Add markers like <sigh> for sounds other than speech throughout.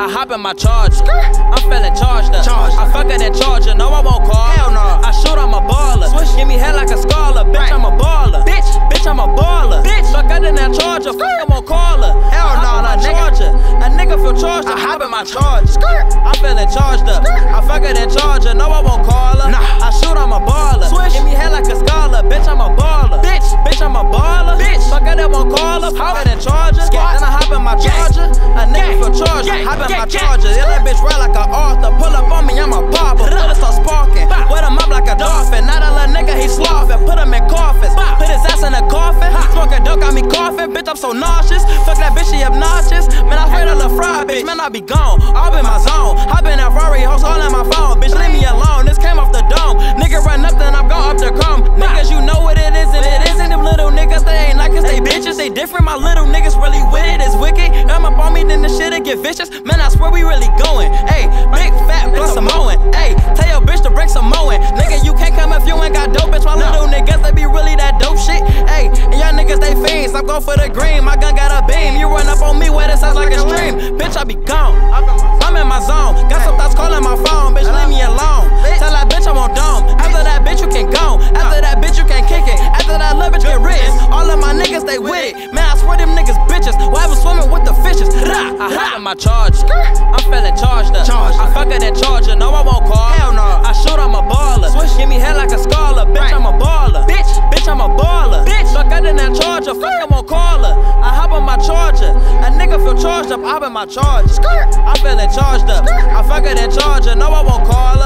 I hop in my charge. I'm feeling charged up. Charged I fuck it and charger. No, I won't call. Hell no. I shoot, I'm a baller. Swish. Give me head like a scholar. Bitch, Right. I'm a baller. Bitch. Bitch, I'm a baller. Bitch. Fuck in that charger. Fuck, I'm on caller. Hell I no, in no, nigga. charger. A nigga feel charged up. I I hop hop in in my charge. I'm feeling charged up. I fuck it and charger. No, I won't call her. Nah. I shoot, I'm a baller. Swish. Give me head like a scholar. Bitch, I'm a baller. Bitch. Bitch, I'm a baller. Bitch. Fuck it, that won't call her. Fuck it and charger. A Gang. feel charged. Gang. Hop in Gang. my charger. Yeah, that bitch ride like a author. Pull up on me, I'm a popper. Bullets start sparking. Wet him up like a dolphin. Now that little nigga, he sloughing. Put him in coffins. Put his ass in a coffin. Smoking dope, got me coughing. Bitch, I'm so nauseous. Fuck that bitch, she obnoxious. Man, I afraid of the fry, bitch. Man, I be gone. I'll be in my zone. Hop in that Ferrari, host all in my phone. Bitch, leave me alone. This came off the dome. Nigga run up, then I'm gone up the chrome. Niggas, you know what it is, and it isn't them little niggas. They ain't like us, they bitches. They different. My little niggas really with it. It's wicked. Me, then the shit'll get vicious. Man, I swear we really going. Hey, big fat blunt some I hop in my charge. I'm feeling charged up. Charged I fuck it and charger. No, I won't call. Hell no. I shoot, I'm a baller. Swish. Give me head like a scholar. Bitch, Right. I'm a baller. Bitch. Bitch, I'm a baller. Bitch. Fuck it in that charger. Fuck, I'm on caller. I hop on my charger. A nigga feel charged up. I hop in my charger. I'm feeling charged up. I fuck it and charger. No, I won't call her.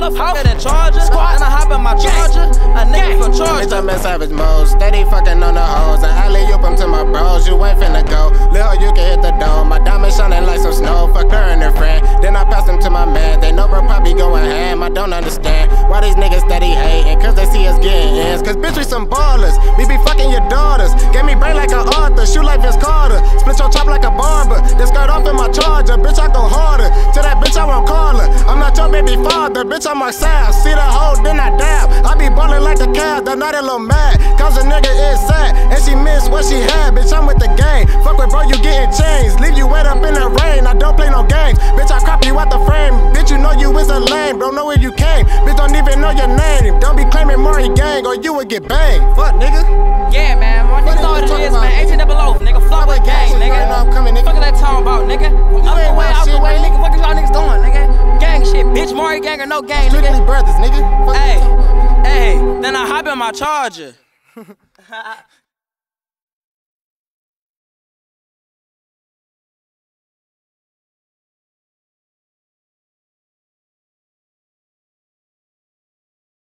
That won't call her. Fuck it and charger. Squat. And I hop in my charger. A nigga Gang. feel charged Bitch. I'm in savage mode. Steady fucking on the hoes. And alley oop 'em to my bros. You ain't finna go. Lil, you can hit the dome. My diamond shining like some snow. Fuck her and her friend. Then I pass them to my man. They know bro probably going ham. I don't understand why these niggas steady hating. Cause they see us getting ends. Cause bitch, we some ballers. We be fucking your daughters. Get me brain like an author. Shoot like Vince Carter. Split your chop like a barber. Then skirt off in my charger. Bitch, I go harder. To that bitch, I won't call her. I'm your baby father. Bitch, I'm my side. See the hoe, then I dab. I be ballin' like the cab. the night a little mad. Cause a nigga is sad. And she missed what she had. Bitch, I'm with the gang. Fuck with bro, you getting changed. Leave you wet up in the rain. I don't play no games. Bitch, I crop you out the frame. Bitch, you know you is a lame. Bro, know where you came. Bitch, don't even know your name. Don't be claiming Maury gang or you would get banged. Fuck, nigga. Yeah, man. Shit, bitch. Maury gang or no gang, Strictly nigga. brothers, nigga. Fuck Hey, hey. Then I hop in my charger. <laughs>